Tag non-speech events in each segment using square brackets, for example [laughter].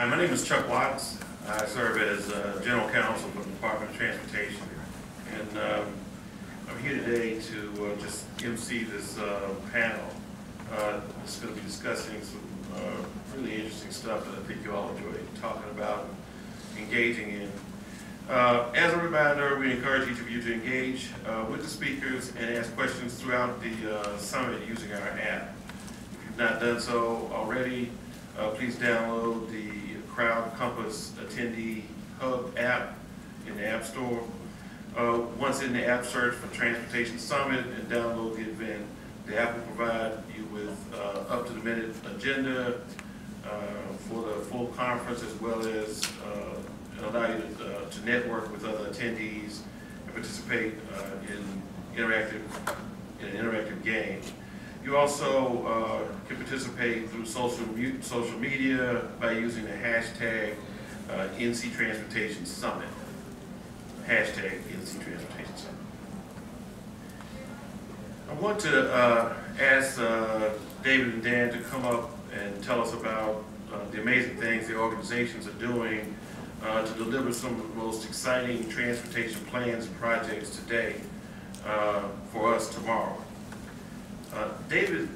Hi, my name is Chuck Watts. I serve as uh, General Counsel for the Department of Transportation. And um, I'm here today to uh, just MC this uh, panel. Uh, It's going to be discussing some uh, really interesting stuff that I think you all enjoy talking about and engaging in. Uh, As a reminder, we encourage each of you to engage uh, with the speakers and ask questions throughout the summit using our app. If you've not done so already, please download the Crowd Compass Attendee Hub app in the App Store. Uh, Once in the app, search for Transportation Summit and download the event. The app will provide you with uh, up-to-the-minute agenda uh, for the full conference as well as uh, allow you to, uh, to network with other attendees and participate in interactive, in an interactive game. You also uh, can participate through social, social media by using the hashtag uh, NC Transportation Summit. Hashtag NC Transportation Summit. I want to uh, ask uh, David and Dan to come up and tell us about uh, the amazing things the organizations are doing uh, to deliver some of the most exciting transportation plans and projects today for us tomorrow. Uh, David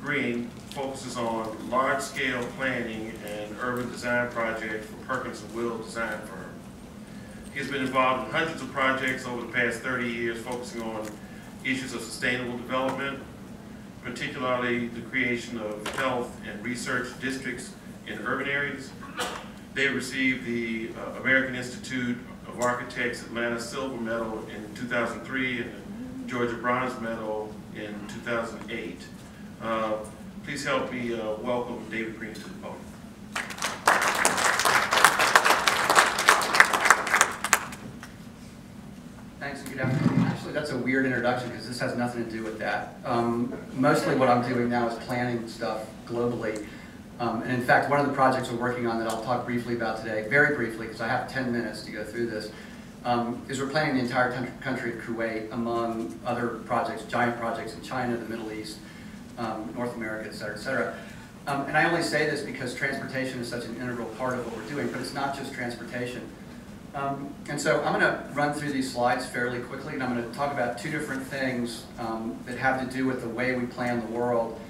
Green focuses on large-scale planning and urban design projects for Perkins and Will Design Firm. He's been involved in hundreds of projects over the past 30 years, focusing on issues of sustainable development, particularly the creation of health and research districts in urban areas. They received the uh, American Institute of Architects Atlanta Silver Medal in 2003 and the Georgia Bronze Medal in 2008. Uh, Please help me uh, welcome David Green to the podium. Thanks, and good afternoon. Actually, that's a weird introduction because this has nothing to do with that. Um, mostly what I'm doing now is planning stuff globally. Um, and in fact, one of the projects we're working on that I'll talk briefly about today, very briefly, because I have 10 minutes to go through this, um, is we're planning the entire country- of Kuwait among other projects, giant projects in China, the Middle East, um, North America, et cetera, et cetera. Um, and I only say this because transportation is such an integral part of what we're doing, but it's not just transportation. Um, and so I'm going to run through these slides fairly quickly, and I'm going to talk about two different things um, that have to do with the way we plan the world.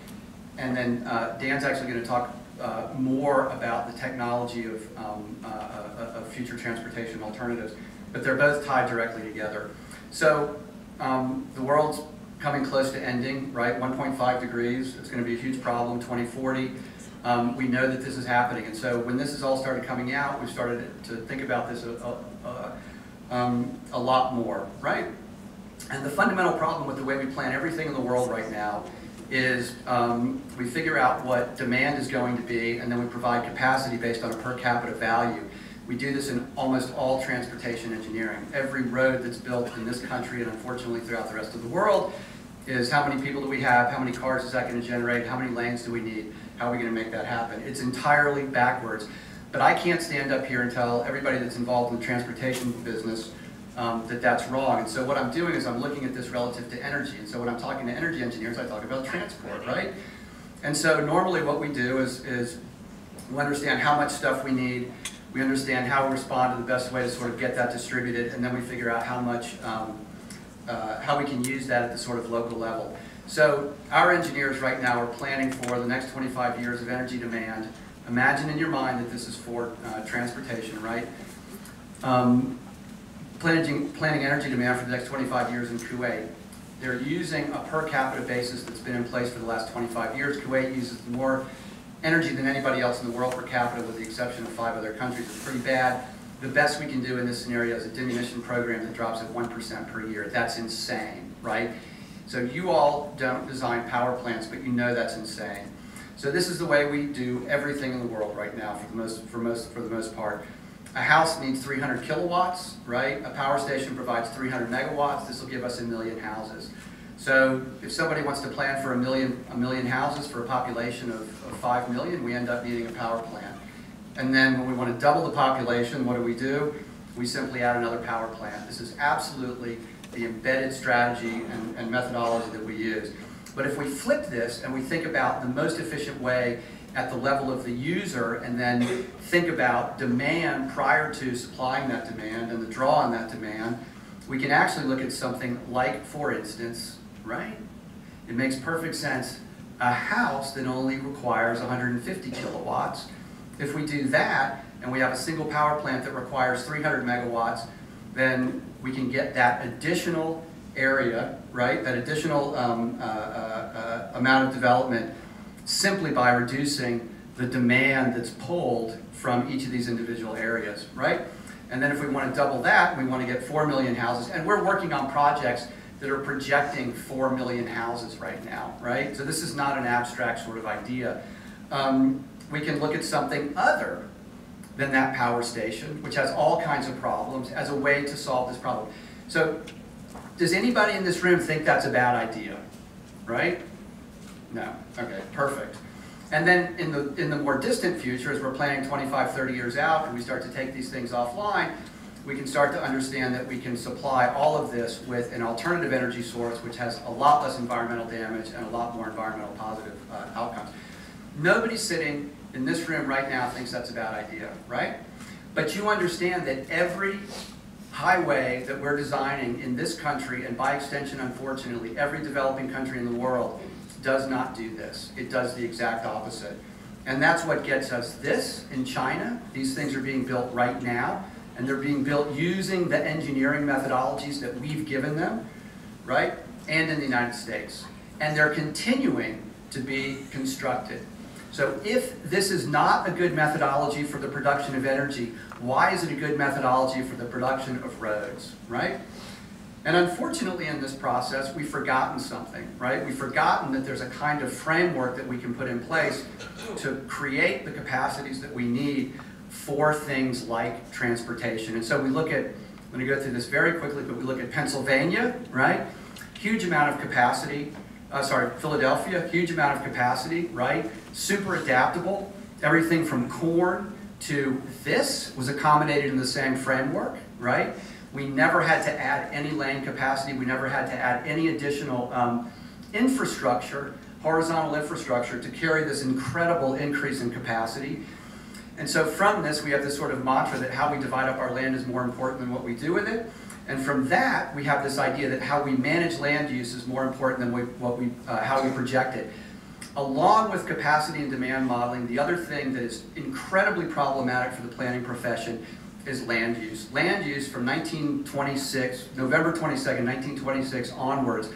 And then uh, Dan's actually going to talk uh, more about the technology of, um, uh, uh, of future transportation alternatives. But they're both tied directly together. So um, the world's coming close to ending, right? 1.5 degrees. It's going to be a huge problem. 2040. Um, we know that this is happening, and so when this has all started coming out, we started to think about this a, a, um, a lot more, right? And the fundamental problem with the way we plan everything in the world right now is um, we figure out what demand is going to be, and then we provide capacity based on a per capita value. We do this in almost all transportation engineering. Every road that's built in this country, and unfortunately throughout the rest of the world, is how many people do we have, how many cars is that going to generate, how many lanes do we need, how are we going to make that happen? It's entirely backwards. But I can't stand up here and tell everybody that's involved in the transportation business um, that that's wrong. And so what I'm doing is I'm looking at this relative to energy. And so when I'm talking to energy engineers, I talk about transport, right? And so normally what we do is, is we understand how much stuff we need, we understand how we respond to the best way to sort of get that distributed, and then we figure out how much, um, uh, how we can use that at the sort of local level. So our engineers right now are planning for the next 25 years of energy demand. Imagine in your mind that this is for uh, transportation, right? Um, planning, planning energy demand for the next 25 years in Kuwait. They're using a per capita basis that's been in place for the last 25 years. Kuwait uses more energy than anybody else in the world per capita with the exception of five other countries. It's pretty bad. The best we can do in this scenario is a diminution program that drops at 1% per year. That's insane, right? So you all don't design power plants, but you know that's insane. So this is the way we do everything in the world right now for the most, for most, for the most part. A house needs 300 kilowatts, right? A power station provides 300 megawatts. This will give us a million houses. So if somebody wants to plan for a million, a million houses for a population of, of 5 million, we end up needing a power plant. And then when we want to double the population, what do we do? We simply add another power plant. This is absolutely the embedded strategy and, and methodology that we use. But if we flip this and we think about the most efficient way at the level of the user and then think about demand prior to supplying that demand and the draw on that demand, we can actually look at something like, for instance, right? It makes perfect sense, a house that only requires 150 kilowatts. If we do that, and we have a single power plant that requires 300 megawatts, then we can get that additional area, right? That additional um, uh, uh, uh, amount of development simply by reducing the demand that's pulled from each of these individual areas, right? And then if we want to double that, we want to get 4 million houses. And we're working on projects that are projecting 4 million houses right now, right? So this is not an abstract sort of idea. Um, we can look at something other than that power station, which has all kinds of problems, as a way to solve this problem. So does anybody in this room think that's a bad idea? Right? No. Okay, perfect. And then in the, in the more distant future, as we're planning 25, 30 years out, and we start to take these things offline, we can start to understand that we can supply all of this with an alternative energy source, which has a lot less environmental damage and a lot more environmental positive uh, outcomes. Nobody sitting in this room right now thinks that's a bad idea, right? But you understand that every highway that we're designing in this country, and by extension, unfortunately, every developing country in the world, does not do this. It does the exact opposite. And that's what gets us this in China. These things are being built right now, and they're being built using the engineering methodologies that we've given them, right? And in the United States. And they're continuing to be constructed. So if this is not a good methodology for the production of energy, why is it a good methodology for the production of roads, right? And unfortunately in this process, we've forgotten something, right? We've forgotten that there's a kind of framework that we can put in place to create the capacities that we need for things like transportation. And so we look at, I'm going to go through this very quickly, but we look at Pennsylvania, right? Huge amount of capacity. Uh, sorry, Philadelphia, huge amount of capacity, right? Super adaptable. Everything from corn to this was accommodated in the same framework, right? We never had to add any lane capacity. We never had to add any additional um, infrastructure, horizontal infrastructure, to carry this incredible increase in capacity. And so from this, we have this sort of mantra that how we divide up our land is more important than what we do with it. And from that, we have this idea that how we manage land use is more important than we, what we, uh, how we project it. Along with capacity and demand modeling, the other thing that is incredibly problematic for the planning profession is land use. Land use from 1926, November 22nd, 1926 onwards,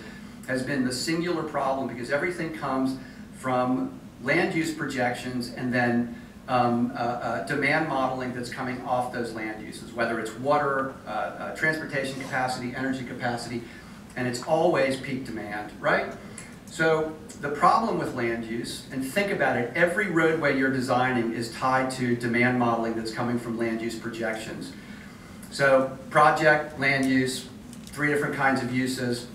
has been the singular problem because everything comes from land use projections and then um, uh, uh, demand modeling that's coming off those land uses, whether it's water, uh, uh transportation capacity, energy capacity, and it's always peak demand, right? So the problem with land use, and think about it, every roadway you're designing is tied to demand modeling that's coming from land use projections. So project, land use, three different kinds of uses,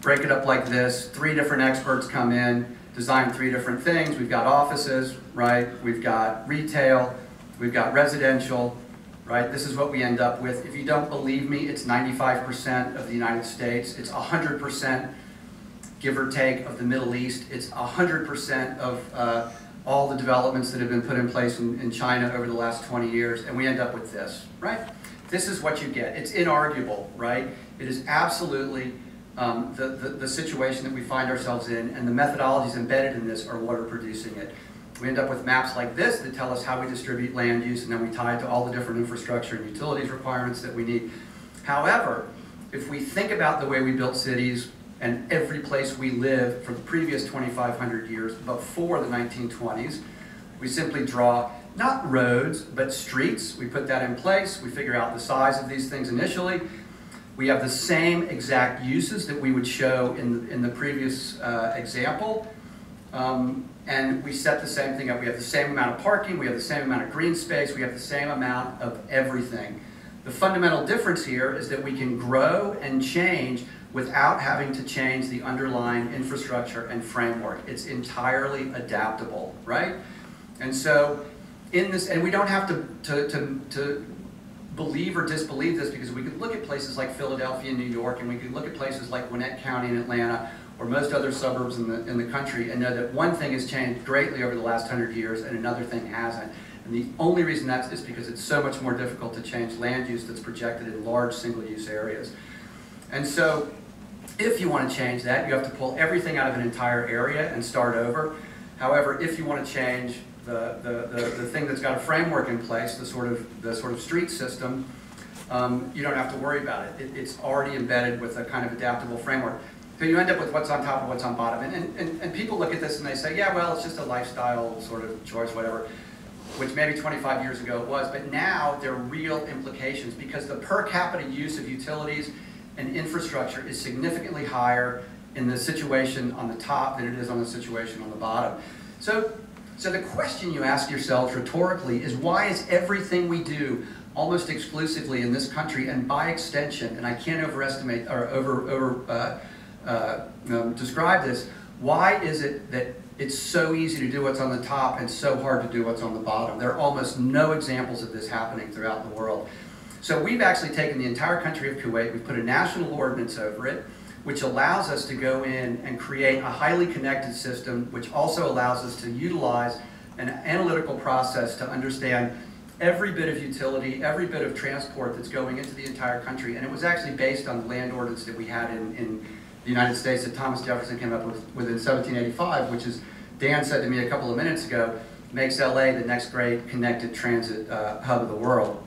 break it up like this, three different experts come in, design three different things. We've got offices, right? We've got retail, we've got residential, right? This is what we end up with. If you don't believe me, it's 95% of the United States. It's 100% give or take, of the Middle East. It's 100% of uh, all the developments that have been put in place in, in, China over the last 20 years, and we end up with this, right? This is what you get. It's inarguable, right? It is absolutely um, the, the, the situation that we find ourselves in, and the methodologies embedded in this are what are producing it. We end up with maps like this that tell us how we distribute land use, and then we tie it to all the different infrastructure and utilities requirements that we need. However, if we think about the way we built cities, and every place we live for the previous 2,500 years before the 1920s. We simply draw not roads, but streets. We put that in place. We figure out the size of these things initially. We have the same exact uses that we would show in, in the previous uh, example. Um, and we set the same thing up. We have the same amount of parking, we have the same amount of green space, we have the same amount of everything. The fundamental difference here is that we can grow and change without having to change the underlying infrastructure and framework. It's entirely adaptable, right? And so in this, and we don't have to, to, to, to believe or disbelieve this because we could look at places like Philadelphia and New York and we could look at places like Gwinnett County in Atlanta or most other suburbs in the, in the country and know that one thing has changed greatly over the last hundred years and another thing hasn't. And the only reason that's is because it's so much more difficult to change land use that's projected in large single-use areas. And so, if you want to change that, you have to pull everything out of an entire area and start over. However, if you want to change the, the, the, the thing that's got a framework in place, the sort of, the sort of street system, um, you don't have to worry about it. it. It's already embedded with a kind of adaptable framework. So you end up with what's on top and what's on bottom. And, and, and, and people look at this and they say, yeah, well, it's just a lifestyle sort of choice, whatever, which maybe 25 years ago it was. But now there are real implications because the per capita use of utilities and infrastructure is significantly higher in the situation on the top than it is on the situation on the bottom. So, so the question you ask yourselves rhetorically is why is everything we do almost exclusively in this country and by extension, and I can't overestimate or over, over uh, uh, um, describe this, why is it that it's so easy to do what's on the top and so hard to do what's on the bottom? There are almost no examples of this happening throughout the world. So we've actually taken the entire country of Kuwait, we've put a national ordinance over it, which allows us to go in and create a highly connected system, which also allows us to utilize an analytical process to understand every bit of utility, every bit of transport that's going into the entire country. And it was actually based on the land ordinance that we had in, in the United States that Thomas Jefferson came up with, with in 1785, which is, Dan said to me a couple of minutes ago, makes LA the next great connected transit uh, hub of the world.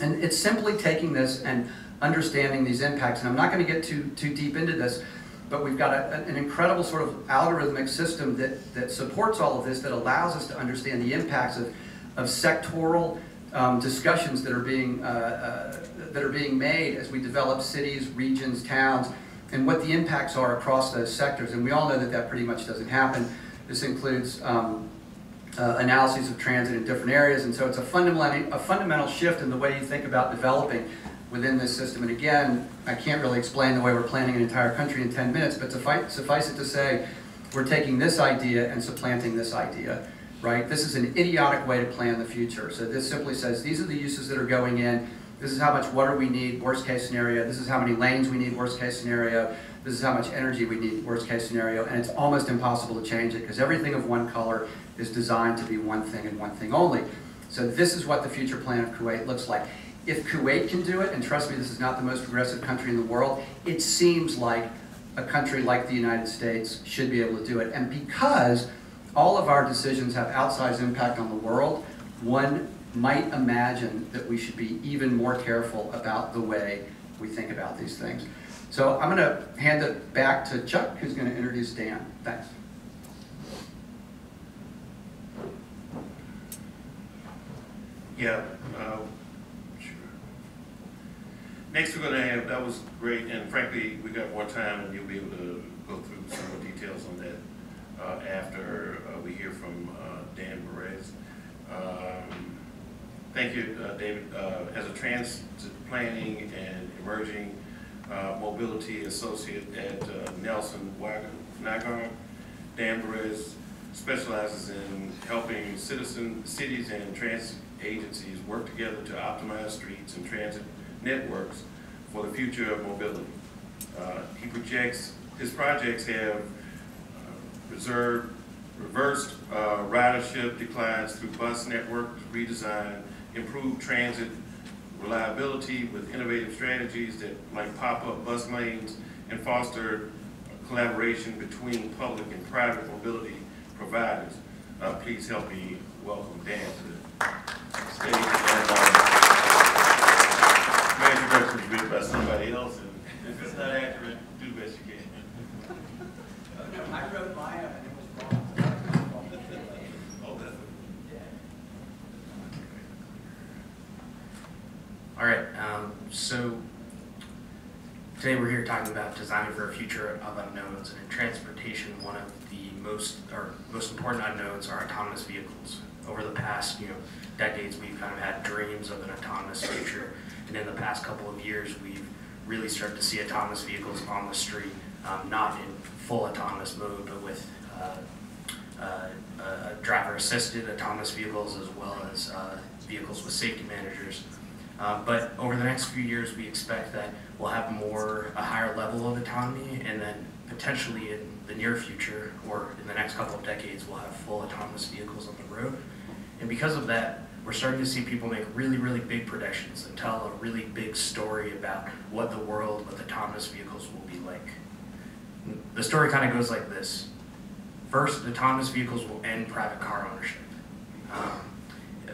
And it's simply taking this and understanding these impacts. And I'm not going to get too, too deep into this, but we've got a, an incredible sort of algorithmic system that, that supports all of this that allows us to understand the impacts of, of sectoral um, discussions that are being uh, uh, that are being made as we develop cities, regions, towns, and what the impacts are across those sectors. And we all know that that pretty much doesn't happen. This includes um, uh, analyses of transit in different areas, and so it's a fundamental a fundamental shift in the way you think about developing within this system. And again, I can't really explain the way we're planning an entire country in 10 minutes, but suffice, suffice it to say, we're taking this idea and supplanting this idea right? This is an idiotic way to plan the future. So this simply says these are the uses that are going in. This is how much water we need, worst case scenario. This is how many lanes we need, worst case scenario. This is how much energy we need, worst case scenario. And it's almost impossible to change it because everything of one color is designed to be one thing and one thing only. So this is what the future plan of Kuwait looks like. If Kuwait can do it, and trust me, this is not the most progressive country in the world, it seems like a country like the United States should be able to do it. And because all of our decisions have outsized impact on the world, one might imagine that we should be even more careful about the way we think about these things. So I'm going to hand it back to Chuck, who's going to introduce Dan. Thanks. Yeah, uh. Next, we're gonna have, that was great, and frankly, we got more time, and you'll be able to go through some more details on that uh, after uh, we hear from uh, Dan Perez. Um, Thank you, uh, David. Uh, As a transit planning and emerging uh, mobility associate at Nelson Nygaard, Dan Perez specializes in helping citizen, cities and transit agencies work together to optimize streets and transit networks for the future of mobility. Uh, He projects, his projects have reserved, reversed uh, ridership declines through bus network redesign, improved transit reliability with innovative strategies that like pop-up bus lanes and foster collaboration between public and private mobility providers. Uh, please help me welcome Dan to the stage. And, my introduction was written by somebody else, and if it's not accurate, do the best you can. I wrote mine and it was wrong. Oh, that's All right, um, so today we're here talking about designing for a future of unknowns, and in transportation, one of the most or most important unknowns are autonomous vehicles. Over the past, you know, decades, we've kind of had dreams of an autonomous future, and in the past couple of years, we've really started to see autonomous vehicles on the street, um, not in full autonomous mode, but with uh, uh, uh, driver-assisted autonomous vehicles as well as uh, vehicles with safety managers. Uh, but over the next few years, we expect that we'll have more, a higher level of autonomy, and then potentially in the near future or in the next couple of decades, we'll have full autonomous vehicles on the road. And because of that, we're starting to see people make really, really big predictions and tell a really big story about what the world with autonomous vehicles will be like. The story kind of goes like this. First, autonomous vehicles will end private car ownership. Um,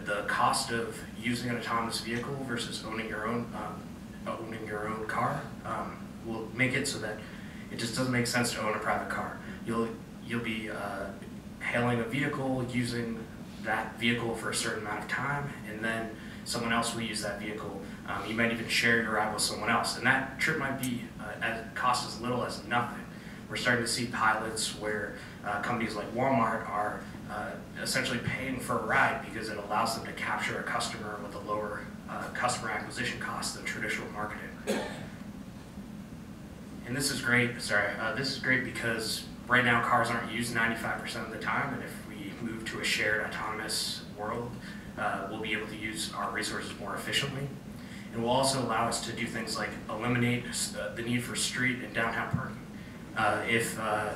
the cost of using an autonomous vehicle versus owning your own um, owning your own car um, will make it so that it just doesn't make sense to own a private car. You'll you'll be uh, hailing a vehicle using that vehicle for a certain amount of time, and then someone else will use that vehicle. Um, you might even share your ride with someone else, and that trip might be uh, as cost as little as nothing. We're starting to see pilots where uh, companies like Walmart are uh, essentially paying for a ride because it allows them to capture a customer with a lower uh, customer acquisition cost than traditional marketing. And this is great, sorry, uh, this is great because right now cars aren't used 95% of the time, and if move to a shared autonomous world, uh, we'll be able to use our resources more efficiently. And will also allow us to do things like eliminate uh, the need for street and downtown parking. Uh, if uh,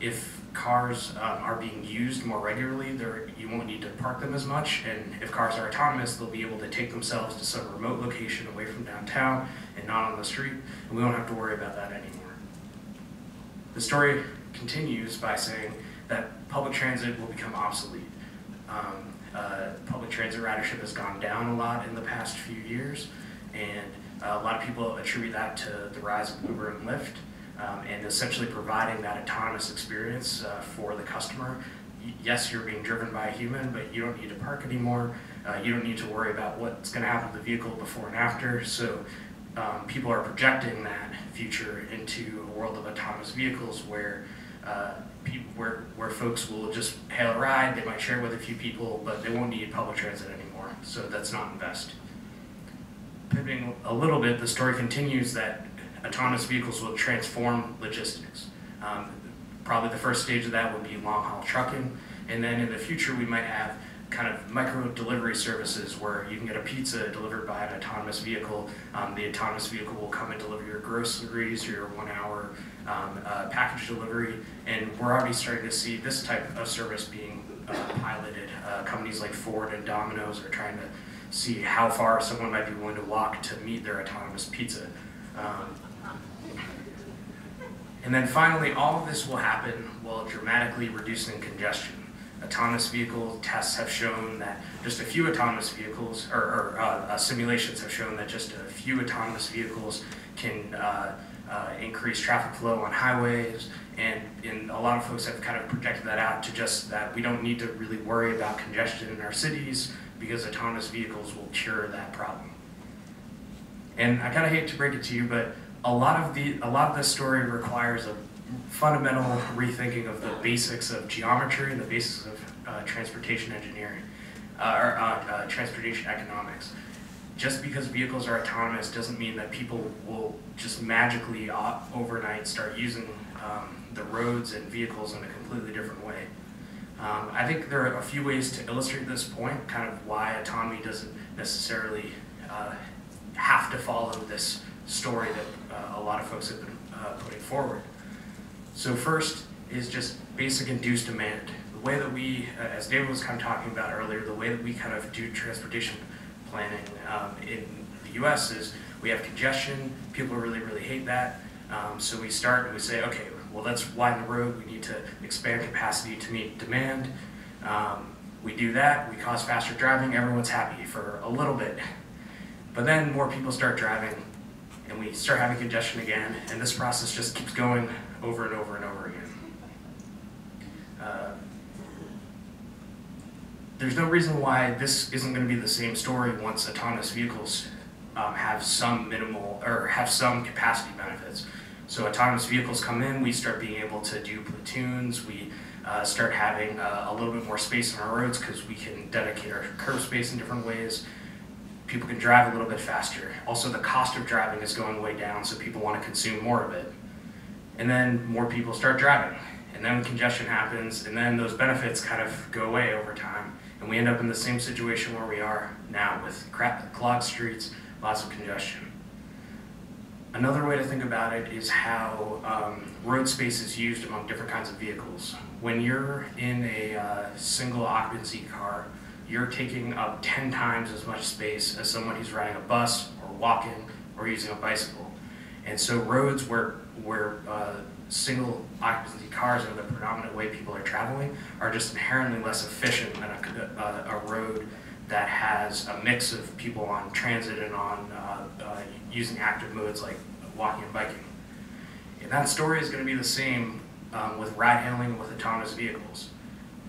if cars um, are being used more regularly, there you won't need to park them as much. And if cars are autonomous, they'll be able to take themselves to some remote location away from downtown and not on the street, and we won't have to worry about that anymore. The story continues by saying that public transit will become obsolete. Um, uh, public transit ridership has gone down a lot in the past few years, and uh, a lot of people attribute that to the rise of Uber and Lyft um, and essentially providing that autonomous experience uh, for the customer. Yes, you're being driven by a human, but you don't need to park anymore. Uh, you don't need to worry about what's going to happen to the vehicle before and after. So um, people are projecting that future into a world of autonomous vehicles where uh, people, where where folks will just hail a ride. They might share with a few people, but they won't need public transit anymore. So that's not invest. Pivoting a little bit, the story continues that autonomous vehicles will transform logistics. Um, probably the first stage of that would be long haul trucking, and then in the future we might have kind of micro delivery services where you can get a pizza delivered by an autonomous vehicle. Um, the autonomous vehicle will come and deliver your groceries or your one hour um, uh, package delivery, and we're already starting to see this type of service being uh, piloted. Uh, companies like Ford and Domino's are trying to see how far someone might be willing to walk to meet their autonomous pizza. Um, and then finally, all of this will happen while dramatically reducing congestion. Autonomous vehicle tests have shown that just a few autonomous vehicles, or, or uh, uh, simulations have shown that just a few autonomous vehicles can uh, uh, increase traffic flow on highways. And, and a lot of folks have kind of projected that out to just that we don't need to really worry about congestion in our cities because autonomous vehicles will cure that problem. And I kind of hate to break it to you, but a lot of the a lot of this story requires a fundamental rethinking of the basics of geometry and the basics of uh, transportation engineering uh, or uh, uh, transportation economics. Just because vehicles are autonomous doesn't mean that people will just magically uh, overnight start using um, the roads and vehicles in a completely different way. Um, I think there are a few ways to illustrate this point, kind of why autonomy doesn't necessarily uh, have to follow this story that uh, a lot of folks have been uh, putting forward. So first is just basic induced demand. The way that we, uh, as David was kind of talking about earlier, the way that we kind of do transportation planning um, in the U.S. is we have congestion. People really, really hate that. Um, so we start and we say, okay, well let's widen the road. We need to expand capacity to meet demand. Um, we do that. We cause faster driving. Everyone's happy for a little bit. But then more people start driving and we start having congestion again, and this process just keeps going over and over and over again. Uh, there's no reason why this isn't going to be the same story once autonomous vehicles um, have some minimal or have some capacity benefits. So autonomous vehicles come in, we start being able to do platoons, we uh, start having uh, a little bit more space on our roads because we can dedicate our curb space in different ways people can drive a little bit faster. Also, the cost of driving is going way down, so people want to consume more of it. And then more people start driving, and then congestion happens, and then those benefits kind of go away over time, and we end up in the same situation where we are now with crap, clogged streets, lots of congestion. Another way to think about it is how um, road space is used among different kinds of vehicles. When you're in a uh, single occupancy car, you're taking up 10 times as much space as someone who's riding a bus or walking or using a bicycle. And so roads where, where uh, single occupancy cars are the predominant way people are traveling are just inherently less efficient than a, a, a road that has a mix of people on transit and on uh, uh, using active modes like walking and biking. And that story is going to be the same um, with ride hailing with autonomous vehicles.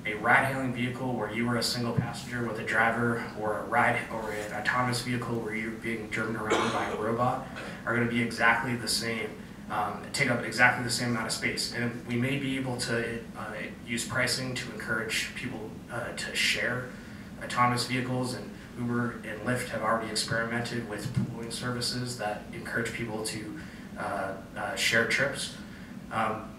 A ride hailing vehicle where you are a single passenger with a driver, or a ride or an autonomous vehicle where you're being driven around by a robot, are going to be exactly the same. Um, take up exactly the same amount of space, and we may be able to uh, use pricing to encourage people uh, to share autonomous vehicles and Uber and Lyft have already experimented with pooling services that encourage people to uh, uh, share trips. Um,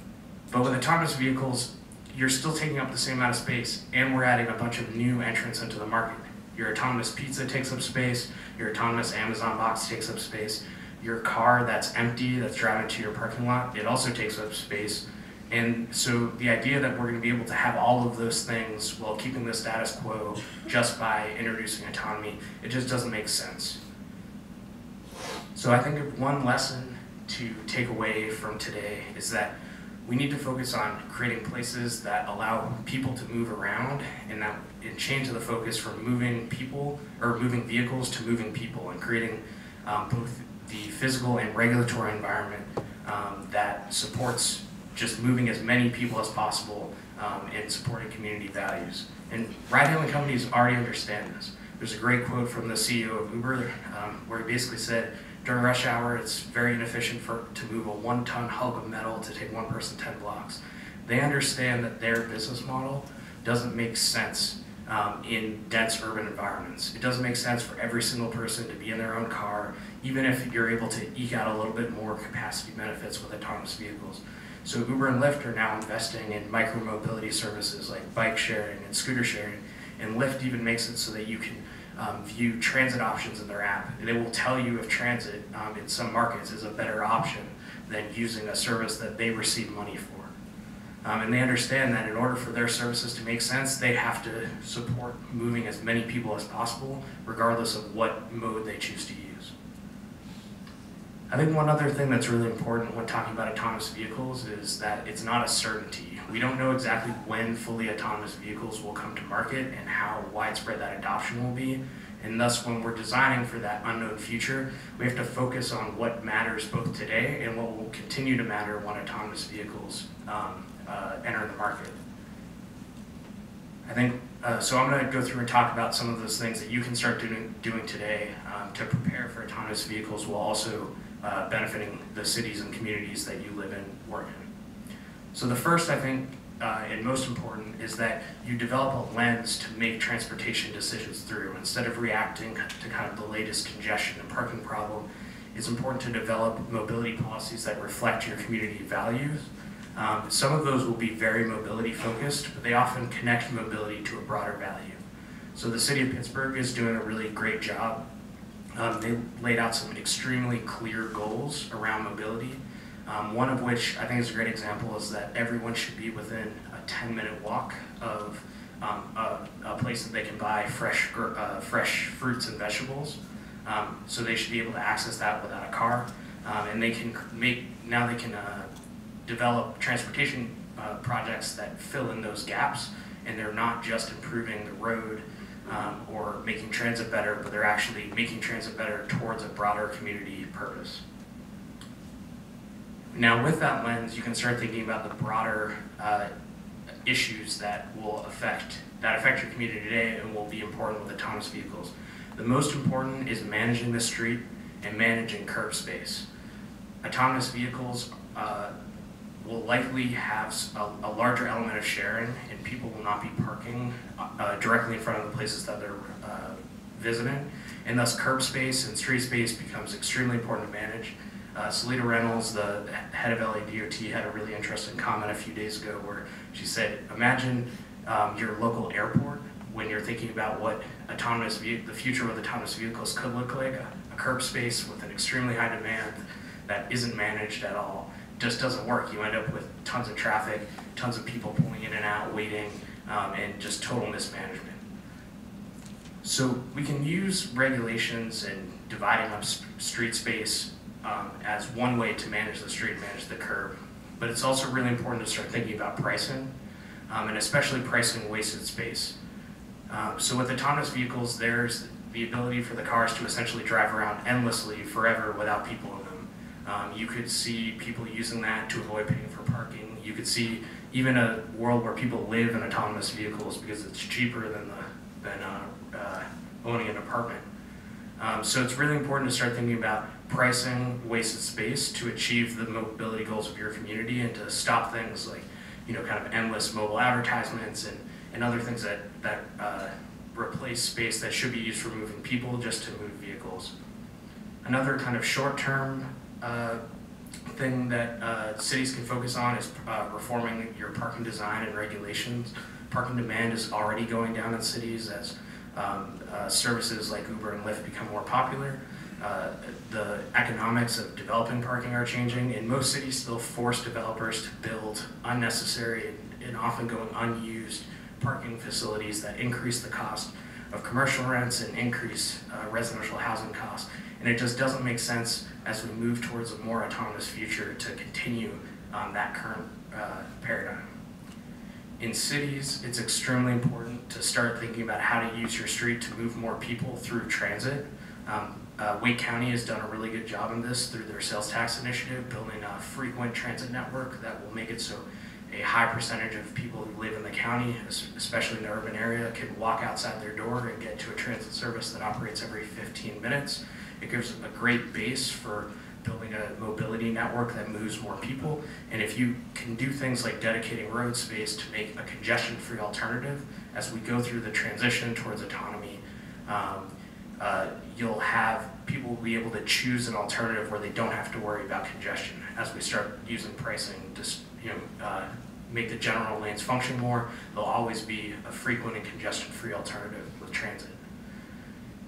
but with autonomous vehicles, you're still taking up the same amount of space, and we're adding a bunch of new entrants into the market. Your autonomous pizza takes up space, your autonomous Amazon box takes up space, your car that's empty, that's driving to your parking lot, it also takes up space. And so the idea that we're going to be able to have all of those things while keeping the status quo just by introducing autonomy, it just doesn't make sense. So I think one lesson to take away from today is that we need to focus on creating places that allow people to move around and that and change the focus from moving people or moving vehicles to moving people and creating um, both the physical and regulatory environment um, that supports just moving as many people as possible um, and supporting community values. And ride-hailing companies already understand this. There's a great quote from the CEO of Uber um, where he basically said, during rush hour, it's very inefficient for to move a one-ton hulk of metal to take one person 10 blocks. They understand that their business model doesn't make sense um, in dense urban environments. It doesn't make sense for every single person to be in their own car, even if you're able to eke out a little bit more capacity benefits with autonomous vehicles. So Uber and Lyft are now investing in micro-mobility services like bike sharing and scooter sharing. And Lyft even makes it so that you can um, view transit options in their app. And it will tell you if transit um, in some markets is a better option than using a service that they receive money for. Um, and they understand that in order for their services to make sense, they have to support moving as many people as possible, regardless of what mode they choose to use. I think one other thing that's really important when talking about autonomous vehicles is that it's not a certainty. We don't know exactly when fully autonomous vehicles will come to market and how widespread that adoption will be. And thus, when we're designing for that unknown future, we have to focus on what matters both today and what will continue to matter when autonomous vehicles um, uh, enter the market. I think, uh, so I'm going to go through and talk about some of those things that you can start doing, doing today um, to prepare for autonomous vehicles while also uh, benefiting the cities and communities that you live in work in. So the first, I think, uh, and most important, is that you develop a lens to make transportation decisions through. Instead of reacting to kind of the latest congestion and parking problem, it's important to develop mobility policies that reflect your community values. Um, some of those will be very mobility focused, but they often connect mobility to a broader value. So the city of Pittsburgh is doing a really great job um, they laid out some extremely clear goals around mobility. Um, one of which I think is a great example is that everyone should be within a 10 minute walk of um, a, a, place that they can buy fresh, uh, fresh fruits and vegetables. Um, so they should be able to access that without a car. Um, and they can make, now they can uh, develop transportation uh, projects that fill in those gaps and they're not just improving the road um, or making transit better, but they're actually making transit better towards a broader community purpose. Now, with that lens, you can start thinking about the broader uh, issues that will affect that affect your community today and will be important with autonomous vehicles. The most important is managing the street and managing curb space. Autonomous vehicles uh, will likely have a, a, larger element of sharing, and people will not be parking uh, directly in front of the places that they're uh, visiting, and thus curb space and street space becomes extremely important to manage. Uh, Seleta Reynolds, the head of LADOT, had a really interesting comment a few days ago where she said, imagine um, your local airport when you're thinking about what autonomous the future with autonomous vehicles could look like, a, a curb space with an extremely high demand that isn't managed at all just doesn't work. You end up with tons of traffic, tons of people pulling in and out, waiting, um, and just total mismanagement. So we can use regulations and dividing up street space um, as one way to manage the street, manage the curb. But it's also really important to start thinking about pricing, um, and especially pricing wasted space. Um, so with autonomous vehicles, there's the ability for the cars to essentially drive around endlessly forever without people in. Um, you could see people using that to avoid paying for parking. You could see even a world where people live in autonomous vehicles because it's cheaper than the than uh, uh, owning an apartment. Um, so it's really important to start thinking about pricing wasted space to achieve the mobility goals of your community and to stop things like, you know, kind of endless mobile advertisements and, and other things that, that uh, replace space that should be used for moving people just to move vehicles. Another kind of short-term uh, thing that uh, cities can focus on is uh, reforming your parking design and regulations. Parking demand is already going down in cities as um, uh, services like Uber and Lyft become more popular. Uh, the economics of developing parking are changing, and most cities still force developers to build unnecessary and, often going unused parking facilities that increase the cost of commercial rents and increase uh, residential housing costs. And it just doesn't make sense as we move towards a more autonomous future to continue um, that current uh, paradigm. In cities, it's extremely important to start thinking about how to use your street to move more people through transit. Um, uh, Wake County has done a really good job in this through their sales tax initiative, building a frequent transit network that will make it so a high percentage of people who live in the county, especially in the urban area, can walk outside their door and get to a transit service that operates every 15 minutes. It gives a great base for building a mobility network that moves more people. And if you can do things like dedicating road space to make a congestion-free alternative, as we go through the transition towards autonomy, um, uh, you'll have people be able to choose an alternative where they don't have to worry about congestion. As we start using pricing to, you know, uh, make the general lanes function more, there'll always be a frequent and congestion-free alternative with transit.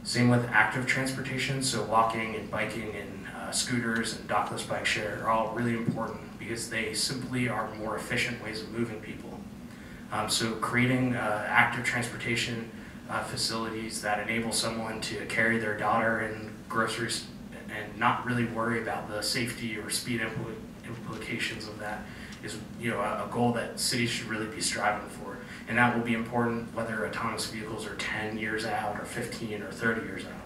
Same with active transportation, so walking and biking and uh, scooters and dockless bike share are all really important because they simply are more efficient ways of moving people. Um, so creating uh, active transportation uh, facilities that enable someone to carry their daughter in groceries and not really worry about the safety or speed impl- implications of that is you know a, a goal that cities should really be striving for and that will be important whether autonomous vehicles are 10 years out or 15 or 30 years out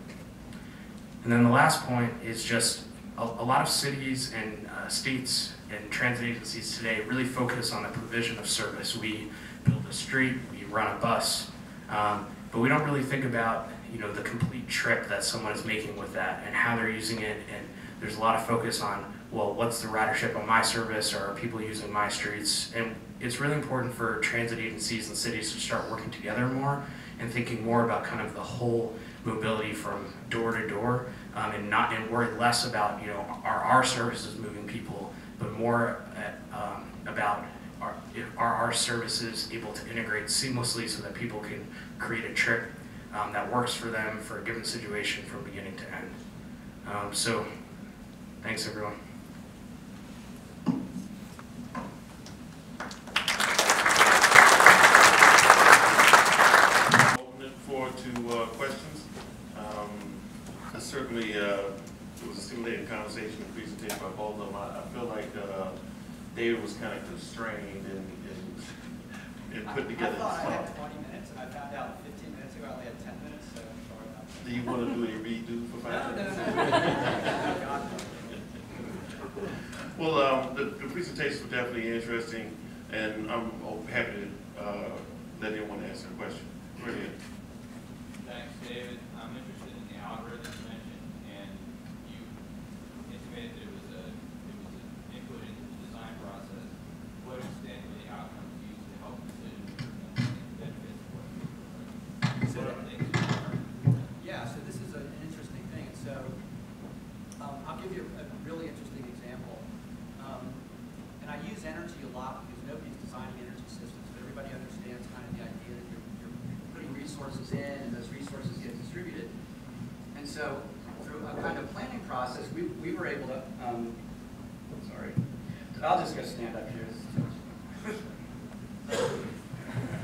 and then the last point is just a, a lot of cities and uh, states and transit agencies today really focus on the provision of service. We build a street, we run a bus, um, but we don't really think about you know the complete trip that someone is making with that and how they're using it. And there's a lot of focus on well, what's the ridership on my service, or are people using my streets? And it's really important for transit agencies and cities to start working together more and thinking more about kind of the whole mobility from door to door um, and not and worry less about you know are our services moving people but more uh, um, about are, are our services able to integrate seamlessly so that people can create a trip um, that works for them for a given situation from beginning to end. Um, so thanks everyone Open it forward to uh, questions. Um, I Certainly, uh, it was a stimulating conversation, and presentation by both of them. I I feel like uh, David was kind of constrained and, and- and put together. I thought I had twenty minutes, and I found out fifteen minutes ago I only had ten minutes, so I'm sorry about that. Do you want to do a redo for five no, minutes? no. No. Well, um, the, the presentations were definitely interesting, and I'm oh, happy to, uh, let anyone ask a question. Brilliant. Thanks, David. I'm interested in the algorithm you mentioned, and you intimated that it was a, it was an input into the design process. What extent were the outcomes used to help decision and benefits of what you're doing? So- What are things that are important? Yeah, so this is an interesting thing, and so, um, I'll give you a a really interesting example. Um, and I use energy a lot because nobody's designing energy systems, but everybody understands kind of the idea that you're, you're putting resources in, and those resources get distributed. And so, for through a kind of planning process, we, we were able to, um, sorry, I'll just go stand up here.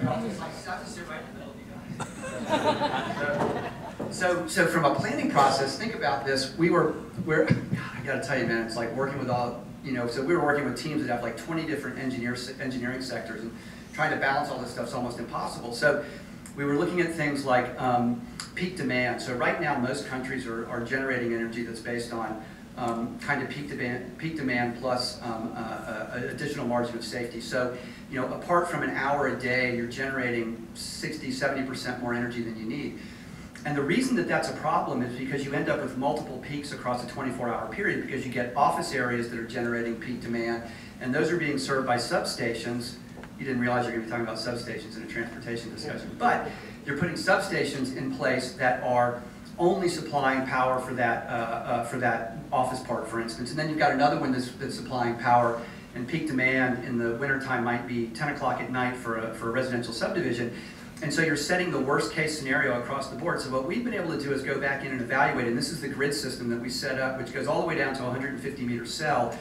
I'll just, like, I'll just sit right in the middle of you guys. So, from a planning process, think about this, we were, we're, [laughs] I gotta tell you, man, it's like working with all, you know, so we were working with teams that have like twenty different engineers, engineering sectors, and trying to balance all this stuff is almost impossible. So we were looking at things like um, peak demand. So right now, most countries are, are generating energy that's based on um, kind of peak demand, peak demand plus um, uh, uh, additional margin of safety. So, you know, apart from an hour a day, you're generating 60, 70% more energy than you need. And the reason that that's a problem is because you end up with multiple peaks across a 24-hour period because you get office areas that are generating peak demand, and those are being served by substations. You didn't realize you're going to be talking about substations in a transportation discussion, but you're putting substations in place that are only supplying power for that, uh, uh, for that office park, for instance. And then you've got another one that's, that's supplying power and peak demand in the wintertime might be 10 o'clock at night for a, for a residential subdivision. And so you're setting the worst case scenario across the board. So what we've been able to do is go back in and evaluate, and this is the grid system that we set up, which goes all the way down to 150 meter cell.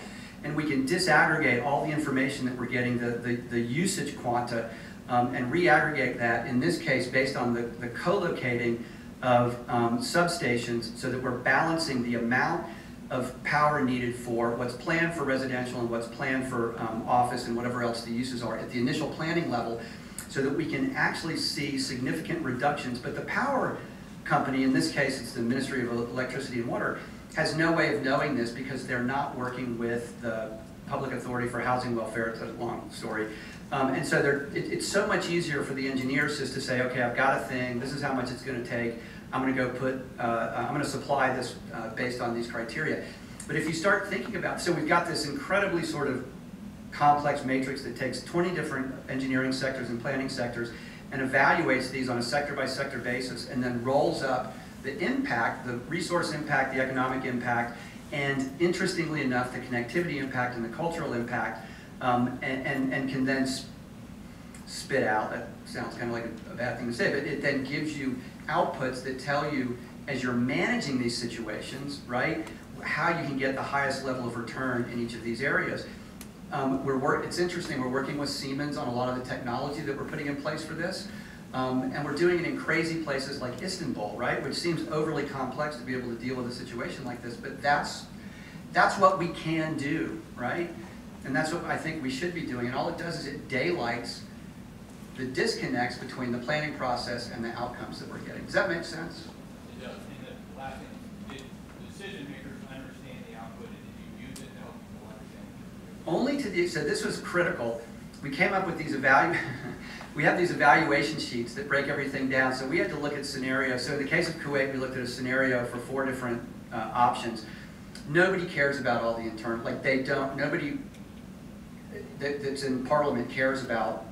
And we can disaggregate all the information that we're getting, the, the, the usage quanta, um, and reaggregate that, in this case, based on the, the co-locating of um, substations so that we're balancing the amount of power needed for what's planned for residential and what's planned for um, office and whatever else the uses are at the initial planning level so that we can actually see significant reductions. But the power company, in this case it's the Ministry of Electricity and Water, has no way of knowing this because they're not working with the Public Authority for Housing Welfare, it's a long story. Um, and so it, it's so much easier for the engineers just to say, okay, I've got a thing, this is how much it's gonna take, I'm gonna go put, uh, I'm gonna supply this uh, based on these criteria. But if you start thinking about, so we've got this incredibly sort of complex matrix that takes 20 different engineering sectors and planning sectors and evaluates these on a sector by sector basis and then rolls up the impact, the resource impact, the economic impact, and interestingly enough, the connectivity impact and the cultural impact, um, and, and, and, can then spit out, that sounds kind of like a, a bad thing to say, but it then gives you outputs that tell you, as you're managing these situations, right, how you can get the highest level of return in each of these areas. Um, we're it's interesting, we're working with Siemens on a lot of the technology that we're putting in place for this. Um, and we're doing it in crazy places like Istanbul, right? Which seems overly complex to be able to deal with a situation like this, but that's, that's what we can do, right? And that's what I think we should be doing. And all it does is it daylights the disconnects between the planning process and the outcomes that we're getting. Does that make sense? Only to the, so this was critical. We came up with these evalu, [laughs] we have these evaluation sheets that break everything down. So we had to look at scenarios. So in the case of Kuwait, we looked at a scenario for four different uh, options. Nobody cares about all the internal, like they don't, nobody that, that's in parliament cares about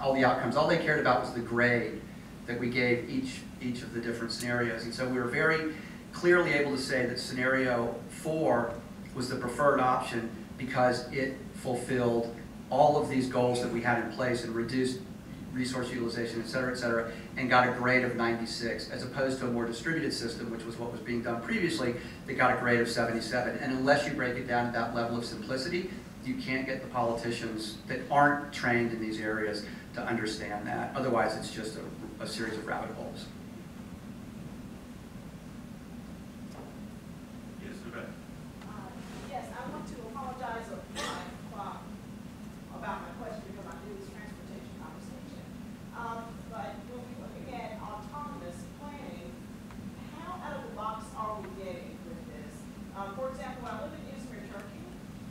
all the outcomes. All they cared about was the grade that we gave each, each of the different scenarios. And so we were very clearly able to say that scenario four was the preferred option because it fulfilled all of these goals that we had in place and reduced resource utilization, et cetera, et cetera, and got a grade of 96, as opposed to a more distributed system, which was what was being done previously, that got a grade of 77. And unless you break it down to that level of simplicity, you can't get the politicians that aren't trained in these areas to understand that. Otherwise, it's just a, a series of rabbit holes. Yes, Yvette? Uh, Yes, I want to apologize up front, um, about my question because I knew this transportation conversation. Um, But when we're looking at autonomous planning, how out of the box are we getting with this? Um, For example, I live in Izmir, Turkey.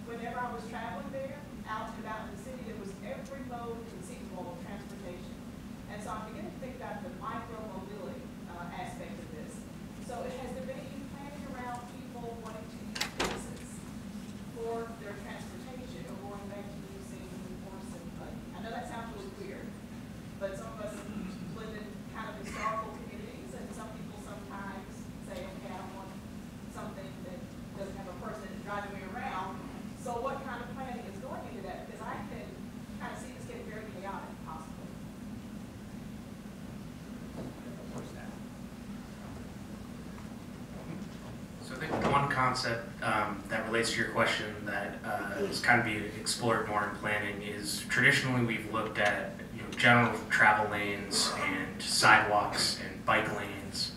Whenever I was traveling there, out and about in the city, there was every mode conceivable of transportation. And so I'm beginning to think about the micro mobility uh, aspect of this. So it has there been any planning around people wanting to use buses for their transportation or going back to using horse and buggy? I know that sounds really weird, but some of us live in kind of historical communities and some people sometimes say, okay, I want something that doesn't have a person driving me around. So what kind of planning is going into that? Because I can kind of see this getting very chaotic possibly. Concept um, that relates to your question that uh, is kind of being explored more in planning is traditionally we've looked at you know, general travel lanes and sidewalks and bike lanes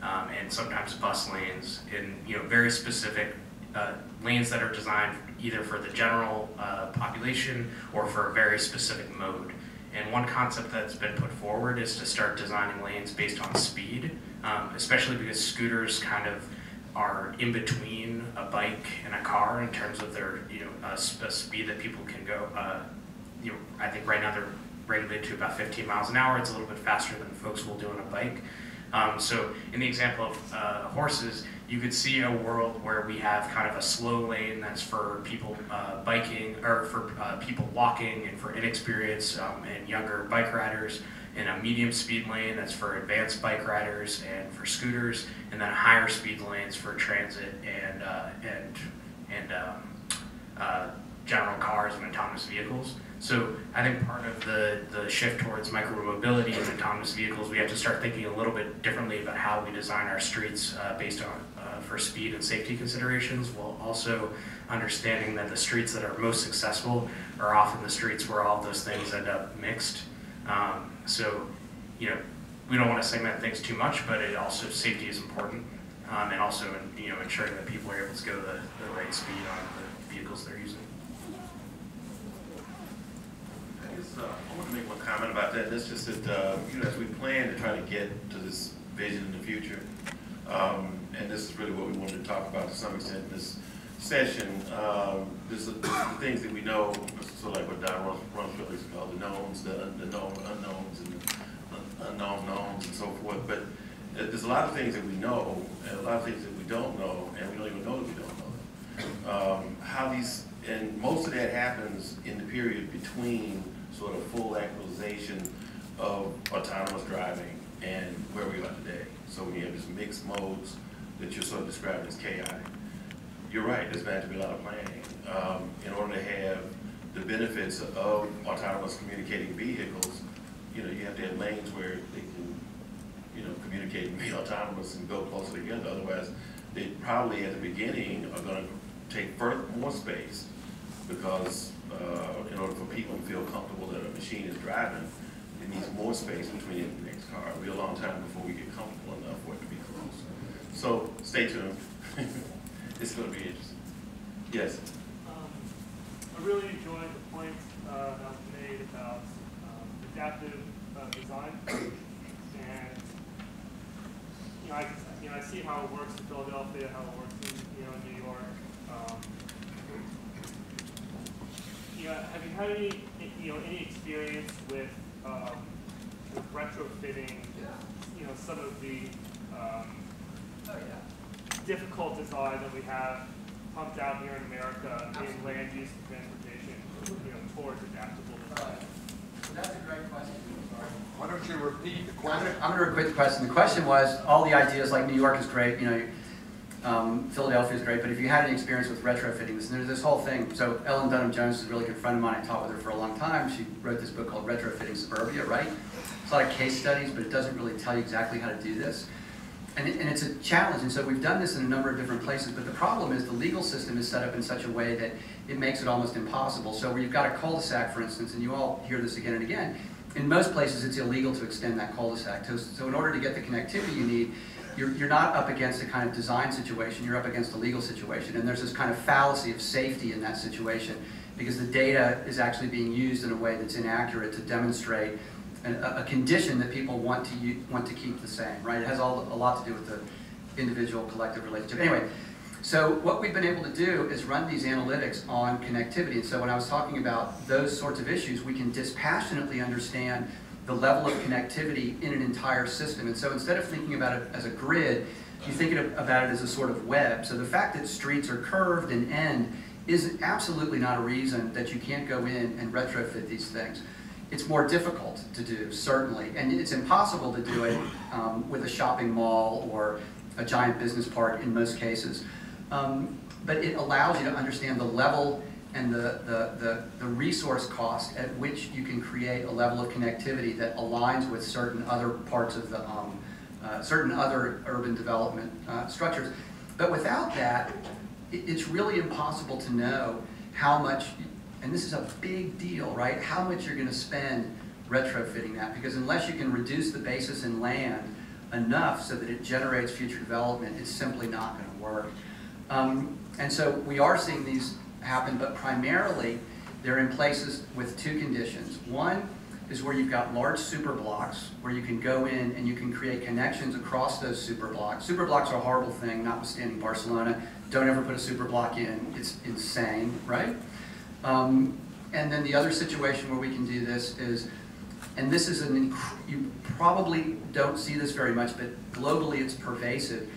um, and sometimes bus lanes in you know very specific uh, lanes that are designed either for the general uh, population or for a very specific mode. And one concept that's been put forward is to start designing lanes based on speed, um, especially because scooters kind of are in between a bike and a car in terms of their, you know, a, s- a speed that people can go. Uh, you know, I think right now they're regulated to about 15 miles an hour. It's a little bit faster than folks will do on a bike. Um, so in the example of uh, horses, you could see a world where we have kind of a slow lane that's for people uh, biking or for uh, people walking and for inexperienced um, and younger bike riders, and a medium speed lane that's for advanced bike riders and for scooters, and then higher speed lanes for transit and uh, and and um, uh, general cars and autonomous vehicles. So I think part of the, the shift towards micromobility and autonomous vehicles, we have to start thinking a little bit differently about how we design our streets uh, based on uh, for speed and safety considerations, while also understanding that the streets that are most successful are often the streets where all those things end up mixed. Um, so, you know, we don't want to segment things too much, but it also safety is important, um, and also you know ensuring that people are able to go the, the right speed on the vehicles they're using. I uh, I want to make one comment about that. That's just that, uh, you know, as we plan to try to get to this vision in the future, um, and this is really what we wanted to talk about to some extent in this session, um, there's the the things that we know, so like what Don Rums- Rumsfeld used to call the knowns, the the known unknowns, and the unknown knowns and so forth. But uh, there's a lot of things that we know, and a lot of things that we don't know, and we don't even know that we don't know um, how these, and most of that happens in the period between sort of full actualization of autonomous driving and where we are today. So when you have these mixed modes that you're sort of describing as chaotic. You're right, there's going to be a lot of planning. Um, in order to have the benefits of autonomous communicating vehicles, you know, you have to have lanes where they can you know, communicate and be [laughs] autonomous and go closer together. Otherwise, they probably at the beginning are gonna take further, more space because, uh, in order for people to feel comfortable that a machine is driving, it needs more space between it and the next car. It'll be a long time before we get comfortable enough for it to be close. So stay tuned. [laughs] It's gonna be interesting. Yes? Um, I really enjoyed the point uh, that was made about um, adaptive uh, design, and you know, I you know, I see how it works in Philadelphia, how it works in you know in New York. Um, you know, have you had any you know any experience with um, with retrofitting you know some of the um, Oh, yeah. Difficult design that we have pumped out here in America in land use and transportation, you know, towards adaptable design. That's a great question. Why don't you repeat the I'm question? gonna, I'm gonna repeat the question. The question was, all the ideas, like New York is great, you know, um, Philadelphia is great, but if you had any experience with retrofitting this, and there's this whole thing. So Ellen Dunham Jones is a really good friend of mine. I taught with her for a long time. She wrote this book called Retrofitting Suburbia, right? It's a lot of case studies, but it doesn't really tell you exactly how to do this. And, it, and it's a challenge, and so we've done this in a number of different places, but the problem is the legal system is set up in such a way that it makes it almost impossible. So where you've got a cul-de-sac, for instance, and you all hear this again and again, in most places it's illegal to extend that cul-de-sac. So, so in order to get the connectivity you need, you're, you're not up against a kind of design situation, you're up against a legal situation. And there's this kind of fallacy of safety in that situation because the data is actually being used in a way that's inaccurate to demonstrate a, a condition that people want to, want to keep the same, right? It has all, a lot to do with the individual collective relationship. Anyway, so what we've been able to do is run these analytics on connectivity. And so when I was talking about those sorts of issues, we can dispassionately understand the level of connectivity in an entire system. And so instead of thinking about it as a grid, you think about it as a sort of web. So the fact that streets are curved and end is absolutely not a reason that you can't go in and retrofit these things. It's more difficult to do, certainly, and it's impossible to do it um, with a shopping mall or a giant business park in most cases. Um, but it allows you to understand the level and the, the, the, the resource cost at which you can create a level of connectivity that aligns with certain other parts of the, um, uh, certain other urban development uh, structures. But without that, it, it's really impossible to know how much, and this is a big deal, right? How much you're gonna spend retrofitting that, because unless you can reduce the basis in land enough so that it generates future development, it's simply not gonna work. Um, and so we are seeing these happen, but primarily, they're in places with two conditions. One is where you've got large super blocks, where you can go in and you can create connections across those super blocks. Super blocks are a horrible thing, notwithstanding Barcelona. Don't ever put a super block in, it's insane, right? Um, and then the other situation where we can do this is, and this is an, you probably don't see this very much, but globally it's pervasive,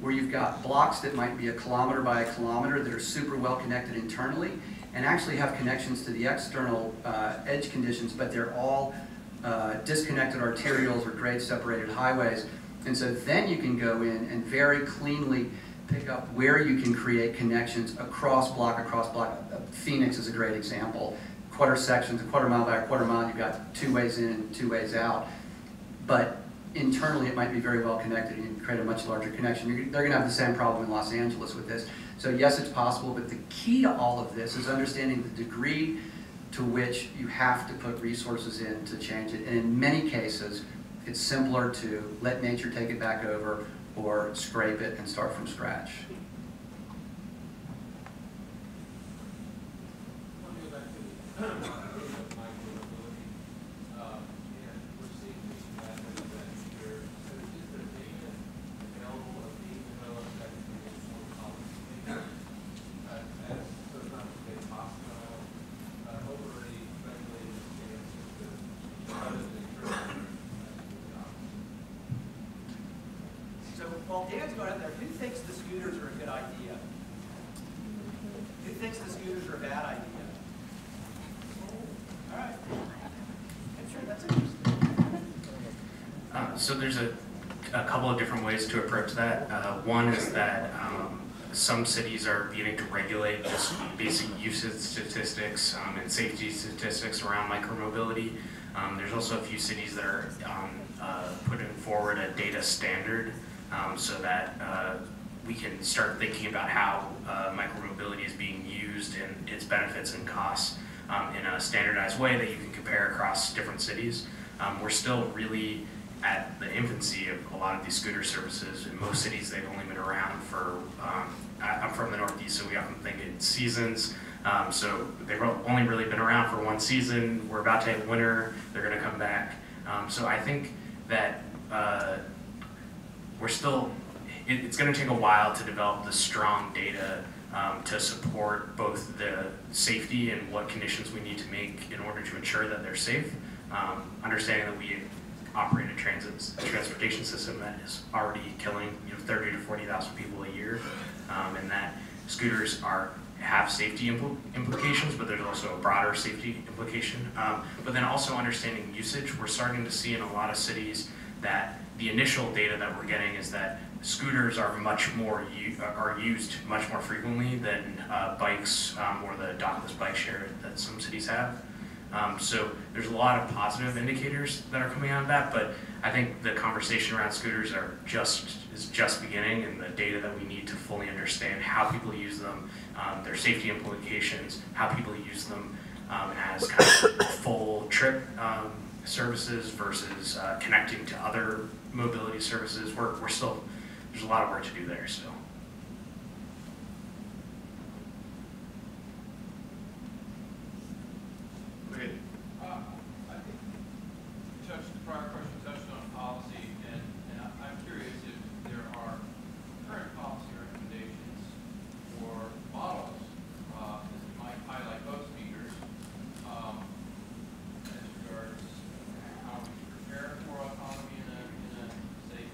where you've got blocks that might be a kilometer by a kilometer that are super well connected internally and actually have connections to the external uh, edge conditions, but they're all uh, disconnected arterials or grade separated highways. And so then you can go in and very cleanly pick up where you can create connections across block, across block. Uh, Phoenix is a great example. Quarter sections, a quarter mile by a quarter mile, you've got two ways in and two ways out. But internally, it might be very well connected and create a much larger connection. You're, they're gonna have the same problem in Los Angeles with this. So yes, it's possible, but the key to all of this is understanding the degree to which you have to put resources in to change it. And in many cases, it's simpler to let nature take it back over or scrape it and start from scratch. Let me go back to the micromobility, um, and we're seeing these patterns that here, so is there data available of being developed that can be more policy? Uh, as, so it's not to get hostile, uh, overly regulated stance to, rather than encouraging, uh, So Dan's going out there, who thinks the scooters are a good idea? Who thinks the scooters are a bad idea? All right. I'm sure that's interesting. Uh, So there's a, a couple of different ways to approach that. Uh, One is that um, some cities are beginning to regulate just basic usage statistics um, and safety statistics around micromobility. Um, There's also a few cities that are um, uh, putting forward a data standard um, so that uh, we can start thinking about how uh, micromobility is being used and its benefits and costs um, in a standardized way that you can compare across different cities. Um, we're still really at the infancy of a lot of these scooter services. In most cities, they've only been around for, um, I, I'm from the Northeast, so we often think in seasons. Um, so they've only really been around for one season. We're about to hit winter, they're going to come back. Um, so I think that uh, we're still, it, it's going to take a while to develop the strong data um, to support both the safety and what conditions we need to make in order to ensure that they're safe. Um, understanding that we operate a transit a transportation system that is already killing you know 30 to 40,000 people a year, um, and that scooters are have safety impl- implications, but there's also a broader safety implication. Um, but then also understanding usage, we're starting to see in a lot of cities that the initial data that we're getting is that scooters are much more are used much more frequently than uh, bikes um, or the dockless bike share that some cities have. Um, so there's a lot of positive indicators that are coming out of that, but I think the conversation around scooters are just is just beginning, and the data that we need to fully understand how people use them, um, their safety implications, how people use them um, as kind of full trip um, services versus uh, connecting to other mobility services. We're we're still there's a lot of work to do there. So. Okay, Uh, I think you touched, the prior question touched on policy, and, and I- I'm curious if there are current policy recommendations or models, uh, that might highlight both speakers, um, as regards how we prepare for autonomy in a, in a safe,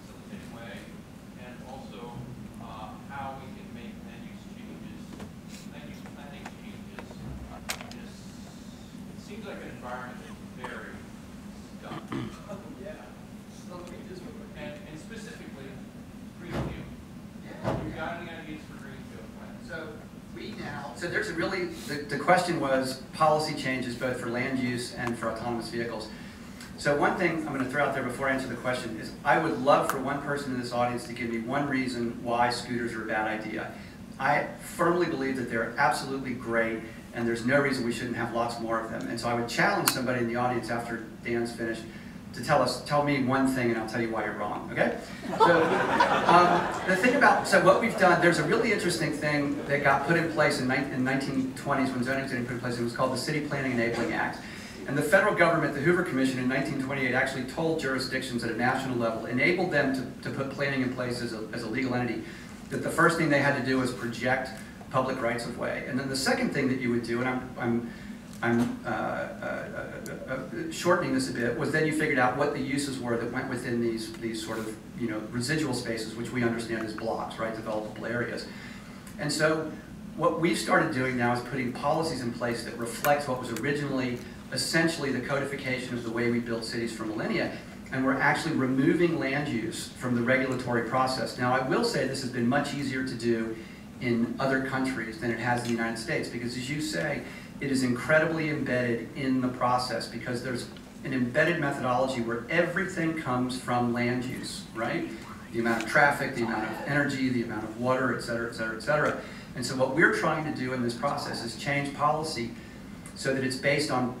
facilitating way, and also, uh, how we can make land use changes, land use planning changes, in a s- it seems like an environment that's very stuck. Yeah. So let me just, And, and specifically, Greenfield. You got any ideas for Greenfield plans? So we now, so there's a really, the, the question was policy changes both for land use and for autonomous vehicles. So one thing I'm going to throw out there before I answer the question is, I would love for one person in this audience to give me one reason why scooters are a bad idea. I firmly believe that they're absolutely great, and there's no reason we shouldn't have lots more of them. And so I would challenge somebody in the audience after Dan's finished to tell us, tell me one thing, and I'll tell you why you're wrong. Okay? So um, the thing about so what we've done, there's a really interesting thing that got put in place in, 19, in 1920s when zoning was put in place. It was called the City Planning Enabling Act. And the federal government, the Hoover Commission in 1928, actually told jurisdictions at a national level, enabled them to, to put planning in place as a, as a legal entity, that the first thing they had to do was project public rights of way. And then the second thing that you would do, and I'm, I'm, I'm uh, uh, uh, uh, shortening this a bit, was then you figured out what the uses were that went within these, these sort of, you know, residual spaces, which we understand as blocks, right, developable areas. And so what we've started doing now is putting policies in place that reflect what was originally essentially the codification of the way we built cities for millennia. And we're actually removing land use from the regulatory process. Now, I will say this has been much easier to do in other countries than it has in the United States because, as you say, it is incredibly embedded in the process because there's an embedded methodology where everything comes from land use, right? The amount of traffic, the amount of energy, the amount of water, et cetera, et cetera, et cetera. And so what we're trying to do in this process is change policy so that it's based on,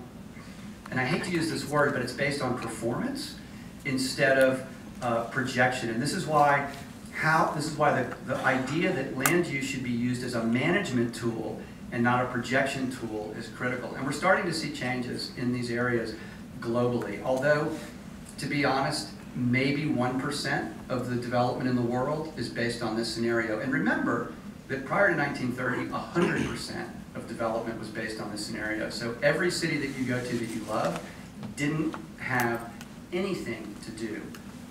and I hate to use this word, but it's based on performance instead of uh, projection. And this is why how this is why the, the idea that land use should be used as a management tool and not a projection tool is critical. And we're starting to see changes in these areas globally. Although, to be honest, maybe 1% of the development in the world is based on this scenario. And remember that prior to 1930, 100% of development was based on this scenario. So every city that you go to that you love didn't have anything to do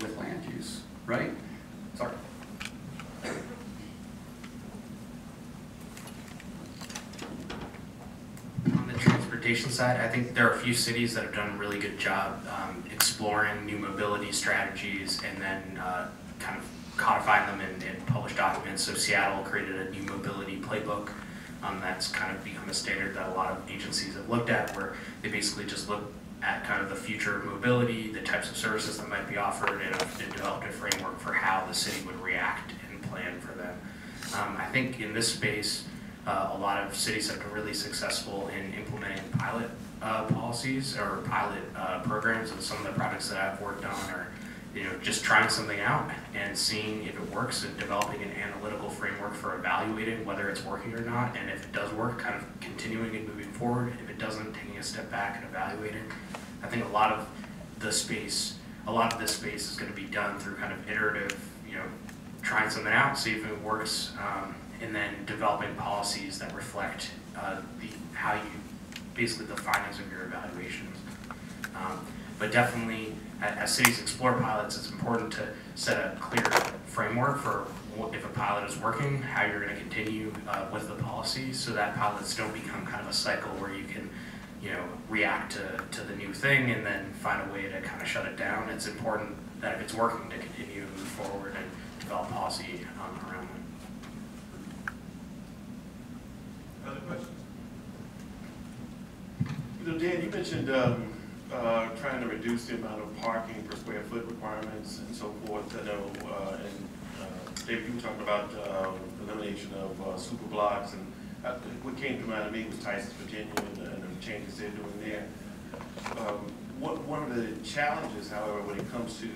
with land use, right? Sorry. On the transportation side, I think there are a few cities that have done a really good job um, exploring new mobility strategies and then uh, kind of codifying them in, in published documents. So Seattle created a new mobility playbook um, that's kind of become a standard that a lot of agencies have looked at, where they basically just look at kind of the future of mobility, the types of services that might be offered, and, and developed a framework for how the city would react and plan for them. Um, I think in this space, uh, a lot of cities have been really successful in implementing pilot uh, policies or pilot uh, programs, and some of the projects that I've worked on are, you know, just trying something out and seeing if it works, and developing an analytical framework for evaluating whether it's working or not, and if it does work, kind of continuing and moving forward. If it doesn't, taking a step back and evaluating. I think a lot of the space, a lot of this space is going to be done through kind of iterative, you know, trying something out, see if it works, um, and then developing policies that reflect uh, the how you basically the findings of your evaluations. Um, but definitely, as, cities explore pilots, it's important to set a clear framework for if a pilot is working, how you're going to continue uh, with the policy, so that pilots don't become kind of a cycle where you can you know, react to, to the new thing and then find a way to kind of shut it down. It's important that if it's working to continue to move forward and develop policy um, around it. Other questions? You know, Dan, you mentioned um, uh, trying to reduce the amount of parking per square foot requirements and so forth. I know, uh, and uh, Dave, you were talking about uh, elimination of uh, super blocks, and uh, what came to mind to me was Tyson's, Virginia, and the, and the changes they're doing there. Um, what, one of the challenges, however, when it comes to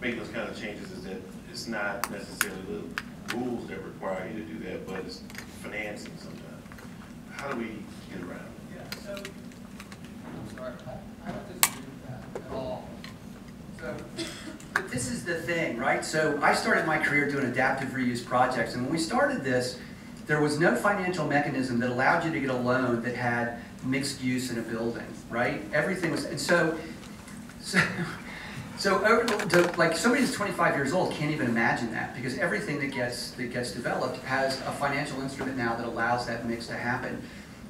making those kind of changes is that it's not necessarily the rules that require you to do that, but it's financing sometimes. How do we get around? Yeah, so, I'm sorry, I, I don't disagree with that at all. So, but this is the thing, right? So I started my career doing adaptive reuse projects, and when we started this, there was no financial mechanism that allowed you to get a loan that had mixed use in a building, right? Everything was, and so, [laughs] so, so the, like somebody who's 25 years old can't even imagine that because everything that gets that gets developed has a financial instrument now that allows that mix to happen.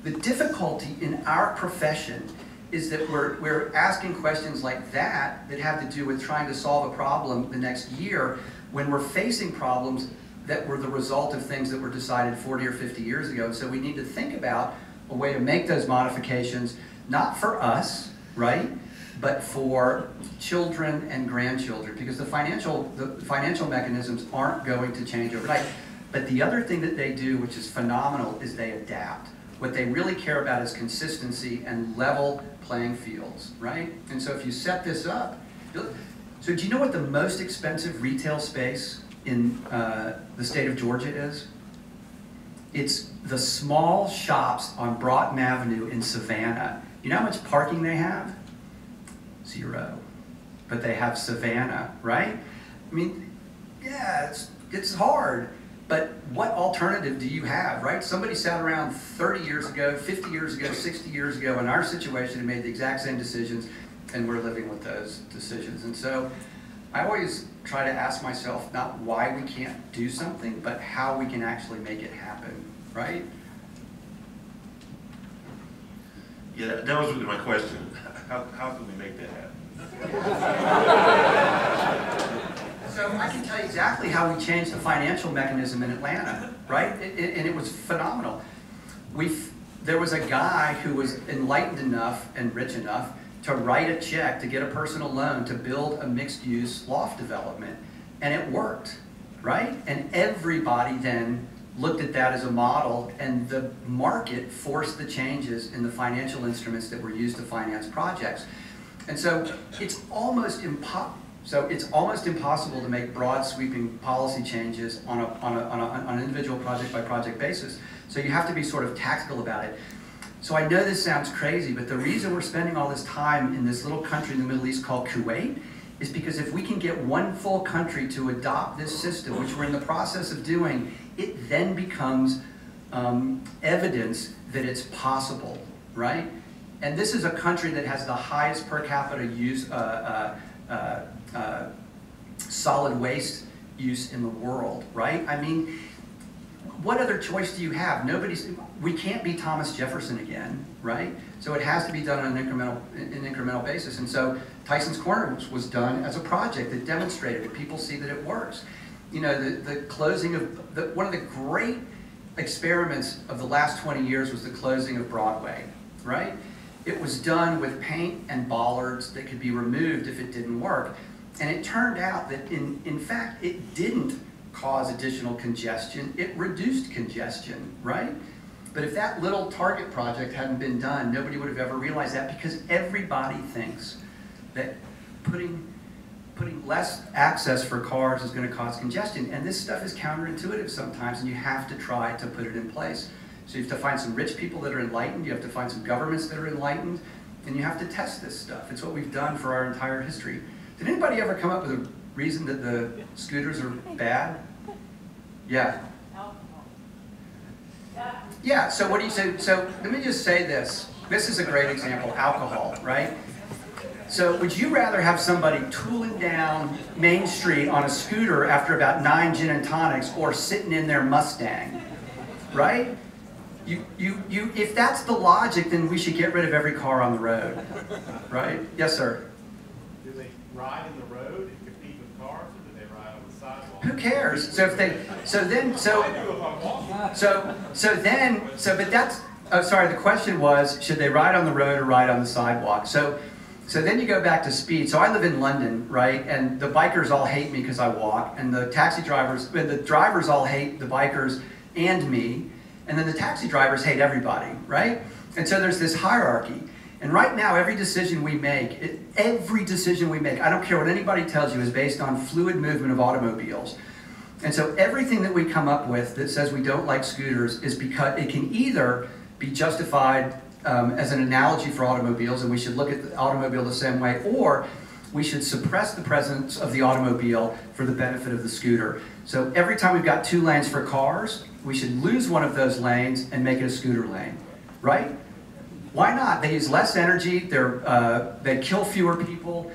The difficulty in our profession is that we're, we're asking questions like that that have to do with trying to solve a problem the next year when we're facing problems that were the result of things that were decided 40 or 50 years ago. So we need to think about a way to make those modifications, not for us, right? But for children and grandchildren, because the financial, the financial mechanisms aren't going to change overnight. But the other thing that they do, which is phenomenal, is they adapt. What they really care about is consistency and level playing fields, right? And so if you set this up, so do you know what the most expensive retail space in uh, the state of Georgia is? It's the small shops on Broughton Avenue in Savannah. You know how much parking they have? Zero. But they have Savannah, right? I mean, yeah, it's, it's hard. But what alternative do you have, right? Somebody sat around 30 years ago, 50 years ago, 60 years ago in our situation and made the exact same decisions, and we're living with those decisions. And so I always try to ask myself not why we can't do something, but how we can actually make it happen, right? Yeah, that- was really my question. [laughs] How, how can we make that happen? So I can tell you exactly how we changed the financial mechanism in Atlanta, right? It- it- and it was phenomenal. We, there was a guy who was enlightened enough and rich enough to write a check to get a personal loan to build a mixed-use loft development, and it worked, right? And everybody then looked at that as a model, and the market forced the changes in the financial instruments that were used to finance projects. And so it's almost impo- so it's almost impossible to make broad sweeping policy changes on a, on a, on a, on an individual project by project basis. So you have to be sort of tactical about it. So I know this sounds crazy, but the reason we're spending all this time in this little country in the Middle East called Kuwait is because if we can get one full country to adopt this system, which we're in the process of doing, it then becomes um, evidence that it's possible, right? And this is a country that has the highest per capita use, uh, uh, uh, uh, solid waste use in the world, right? I mean, what other choice do you have? Nobody's, we can't be Thomas Jefferson again, right? So it has to be done on an incremental, an incremental basis. And so Tyson's Corner was, done as a project that demonstrated it. People see that it works. You know, the, the closing of, the, one of the great experiments of the last 20 years was the closing of Broadway, right? It was done with paint and bollards that could be removed if it didn't work. And it turned out that in, in fact, it didn't cause additional congestion, it reduced congestion, right? But if that little target project hadn't been done, nobody would have ever realized that because everybody thinks that putting, putting less access for cars is going to cause congestion. And this stuff is counterintuitive sometimes, and you have to try to put it in place. So you have to find some rich people that are enlightened, you have to find some governments that are enlightened, and you have to test this stuff. It's what we've done for our entire history. Did anybody ever come up with a reason that the scooters are bad? Yeah. Yeah, so what do you say? So let me just say this. This is a great example, alcohol, right? So would you rather have somebody tooling down Main Street on a scooter after about nine gin and tonics or sitting in their Mustang, right? You, you, you, if that's the logic, then we should get rid of every car on the road, right? Yes, sir. Do they ride in the road and compete with cars, or do they ride on the sidewalk? Who cares? So if they, so then, so. I do if I'm walking. So, so then, so, but that's, oh, sorry, the question was, should they ride on the road or ride on the sidewalk? So, so then you go back to speed. So I live in London, right? And the bikers all hate me because I walk, and the taxi drivers, the drivers all hate the bikers and me, and then the taxi drivers hate everybody, right? And so there's this hierarchy. And right now, every decision we make, it, every decision we make, I don't care what anybody tells you, is based on fluid movement of automobiles. And so everything that we come up with that says we don't like scooters is because it can either be justified um, as an analogy for automobiles, and we should look at the automobile the same way, or we should suppress the presence of the automobile for the benefit of the scooter. So every time we've got two lanes for cars, we should lose one of those lanes and make it a scooter lane, right? Why not? They use less energy. They're uh, they kill fewer people.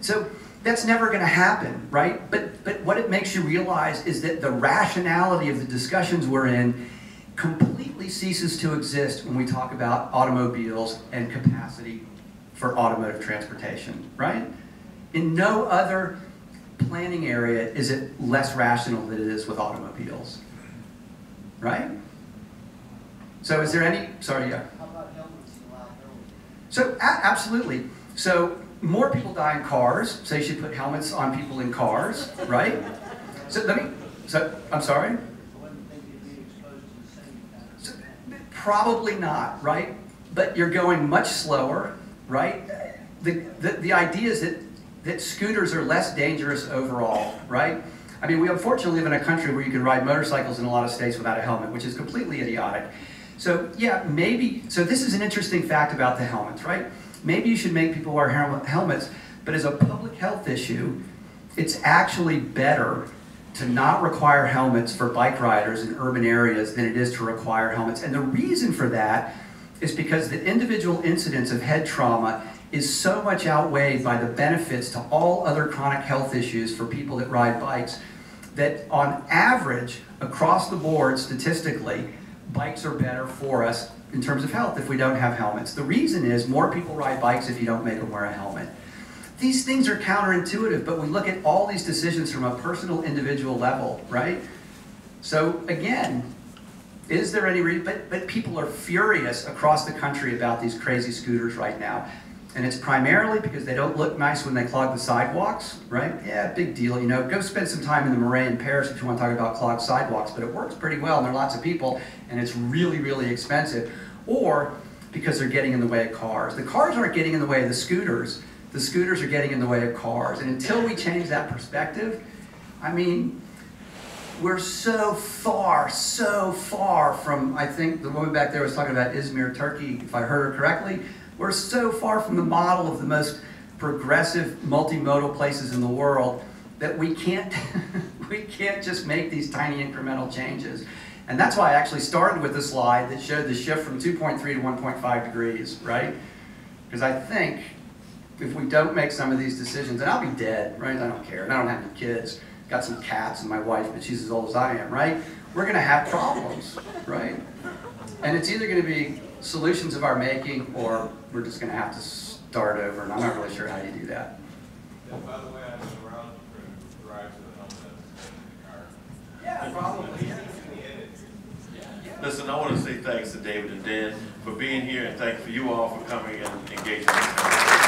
So that's never going to happen, right? But but what it makes you realize is that the rationality of the discussions we're in completely ceases to exist when we talk about automobiles and capacity for automotive transportation, right? In no other planning area is it less rational than it is with automobiles, right? So is there any? Sorry, yeah. How about helmets allowed So, a- absolutely. So, more people die in cars, so you should put helmets on people in cars, right? So, let me, so, I'm sorry? So, Probably not, right? But you're going much slower, right? The, the, the idea is that, that scooters are less dangerous overall, right? I mean, we unfortunately live in a country where you can ride motorcycles in a lot of states without a helmet, which is completely idiotic. So, yeah, maybe, so this is an interesting fact about the helmets, right? Maybe you should make people wear helmets, but as a public health issue, it's actually better to not require helmets for bike riders in urban areas than it is to require helmets. And the reason for that is because the individual incidence of head trauma is so much outweighed by the benefits to all other chronic health issues for people that ride bikes that on average, across the board statistically, bikes are better for us in terms of health if we don't have helmets. The reason is more people ride bikes if you don't make them wear a helmet. These things are counterintuitive, but we look at all these decisions from a personal, individual level, right? So again, is there any reason? But, but people are furious across the country about these crazy scooters right now. And it's primarily because they don't look nice when they clog the sidewalks, right? Yeah, big deal. You know, go spend some time in the Marais in Paris if you want to talk about clogged sidewalks, but it works pretty well and there are lots of people and it's really, really expensive. Or because they're getting in the way of cars. The cars aren't getting in the way of the scooters. The scooters are getting in the way of cars. And until we change that perspective, I mean, we're so far, so far from, I think the woman back there was talking about Izmir, Turkey, if I heard her correctly. We're so far from the model of the most progressive multimodal places in the world that we can't, [laughs] we can't just make these tiny incremental changes. And that's why I actually started with the slide that showed the shift from 2.3 to 1.5 degrees, right? Because I think if we don't make some of these decisions, and I'll be dead, right? I don't care. And I don't have any kids. Got some cats and my wife, but she's as old as I am, right? We're going to have problems, [laughs] right? And it's either going to be solutions of our making, or we're just going to have to start over. And I'm not really sure how you do that. And by the way, I know Ron drives with a helmet in the car. Yeah, probably. Listen, I want to say thanks to David and Dan for being here, and thank for you all for coming and engaging.